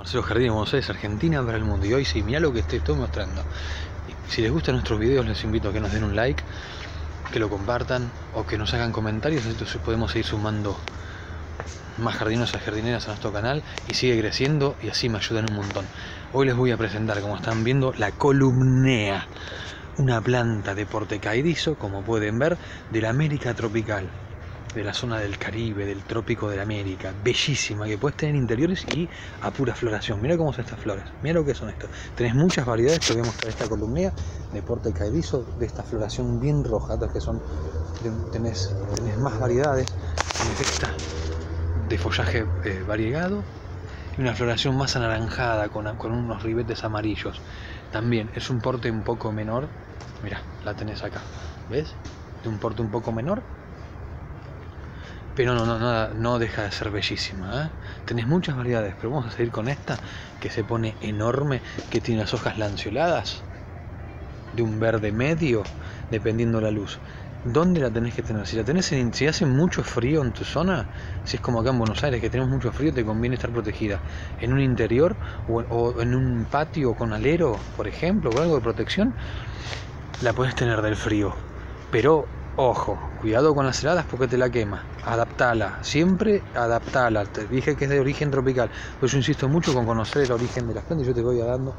Marcelo Jardín, Buenos Argentina para el mundo. Y hoy sí, mira lo que te estoy mostrando. Si les gustan nuestros videos, les invito a que nos den un like, que lo compartan o que nos hagan comentarios. Entonces podemos seguir sumando más jardineros a jardineras a nuestro canal y sigue creciendo y así me ayudan un montón. Hoy les voy a presentar, como están viendo, la columnea, una planta de porte caídizo, como pueden ver, de la América tropical de la zona del Caribe, del trópico de la América, bellísima, que puedes tener interiores y a pura floración. Mira cómo son estas flores, mira lo que son estos. Tenés muchas variedades, te voy a mostrar esta columnea de porte caedizo, de esta floración bien roja, que son, tenés, tenés más variedades, tenés esta de follaje eh, variegado y una floración más anaranjada con, con unos ribetes amarillos. También es un porte un poco menor, mira, la tenés acá, ¿ves? De un porte un poco menor, pero no, no, no, no deja de ser bellísima. ¿eh? Tenés muchas variedades, pero vamos a seguir con esta que se pone enorme, que tiene las hojas lanceoladas, de un verde medio, dependiendo la luz. ¿Dónde la tenés que tener? Si la tenés en, si hace mucho frío en tu zona, si es como acá en Buenos Aires que tenemos mucho frío, te conviene estar protegida en un interior o, o en un patio con alero, por ejemplo, o algo de protección, la puedes tener del frío. Pero Ojo, cuidado con las heladas porque te la quema. Adaptala, siempre adaptala. Te dije que es de origen tropical. Pues yo insisto mucho con conocer el origen de las plantas yo te voy dando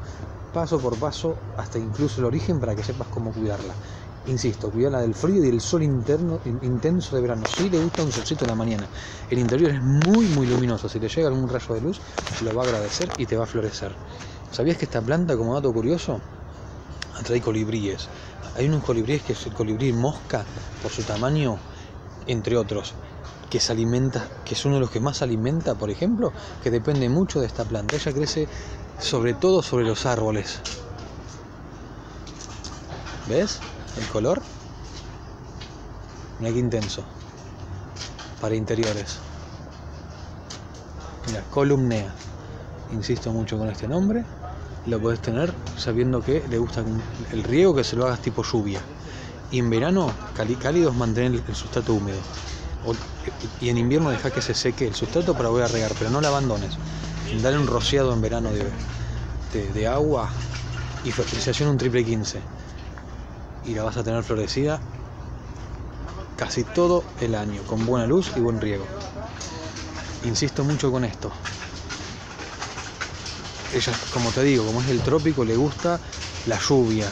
paso por paso hasta incluso el origen para que sepas cómo cuidarla. Insisto, cuidarla del frío y del sol interno, intenso de verano. Si le gusta un solcito en la mañana. El interior es muy muy luminoso. Si te llega algún rayo de luz, lo va a agradecer y te va a florecer. ¿Sabías que esta planta, como dato curioso, atrae colibríes? Hay unos colibríes que es el colibrí mosca por su tamaño, entre otros, que se alimenta, que es uno de los que más alimenta, por ejemplo, que depende mucho de esta planta. Ella crece sobre todo sobre los árboles. ¿Ves? El color. Mira qué intenso. Para interiores. Mira, columnea. Insisto mucho con este nombre lo puedes tener sabiendo que le gusta el riego que se lo hagas tipo lluvia. Y en verano, cálidos, mantener el sustrato húmedo. y en invierno deja que se seque el sustrato para volver a regar, pero no la abandones. Dale un rociado en verano de, de, agua y fertilización un triple 15. Y la vas a tener florecida casi todo el año, con buena luz y buen riego. Insisto mucho con esto ella, como te digo, como es del trópico, le gusta la lluvia,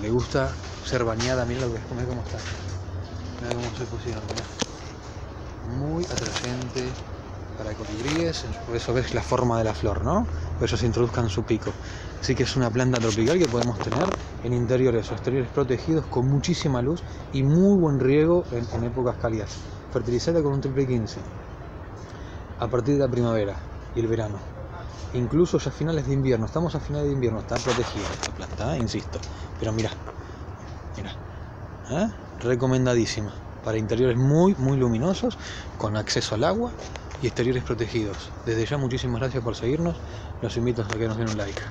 le gusta ser bañada, mira lo que es, mira cómo está, mira cómo se pusieron, muy atrayente para colibríes, por eso ves la forma de la flor, ¿no? Por eso se introduzcan su pico. Así que es una planta tropical que podemos tener en interiores o exteriores protegidos con muchísima luz y muy buen riego en, épocas cálidas. Fertilizada con un triple 15 a partir de la primavera y el verano incluso ya a finales de invierno, estamos a finales de invierno, está protegida esta planta, insisto. Pero mira, mira, ¿eh? recomendadísima para interiores muy, muy luminosos, con acceso al agua y exteriores protegidos. Desde ya muchísimas gracias por seguirnos, los invito a que nos den un like.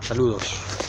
Saludos.